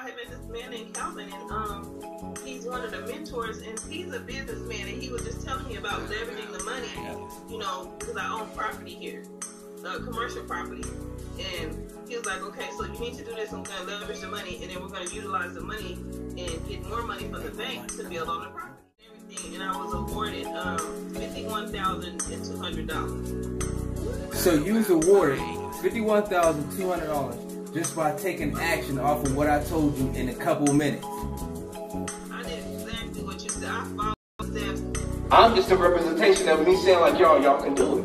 I had met this man named Calvin, and um, he's one of the mentors, and he's a businessman, and he was just telling me about leveraging the money, you know, because I own property here, uh, commercial property, and he was like, okay, so you need to do this. I'm going to leverage the money, and then we're going to utilize the money and get more money from the bank to build on the property. And I was awarded um, fifty-one thousand and two hundred dollars. So you was awarded fifty-one thousand two hundred dollars just by taking action off of what I told you in a couple minutes. I did exactly what you said. I followed steps. I'm just a representation of me saying like y'all, y'all can do it.